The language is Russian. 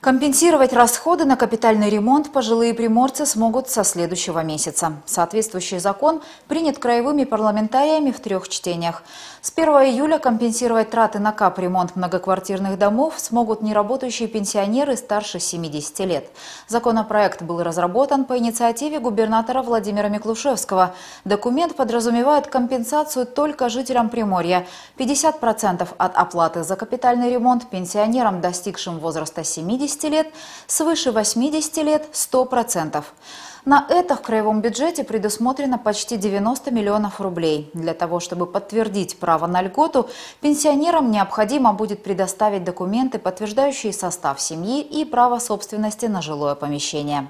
Компенсировать расходы на капитальный ремонт пожилые приморцы смогут со следующего месяца. Соответствующий закон принят краевыми парламентариями в трех чтениях. С 1 июля компенсировать траты на капремонт многоквартирных домов смогут неработающие пенсионеры старше 70 лет. Законопроект был разработан по инициативе губернатора Владимира Миклушевского. Документ подразумевает компенсацию только жителям Приморья. 50% от оплаты за капитальный ремонт пенсионерам, достигшим возраста 70 60 лет, свыше 80 лет – 100%. На это в краевом бюджете предусмотрено почти 90 миллионов рублей. Для того, чтобы подтвердить право на льготу, пенсионерам необходимо будет предоставить документы, подтверждающие состав семьи и право собственности на жилое помещение.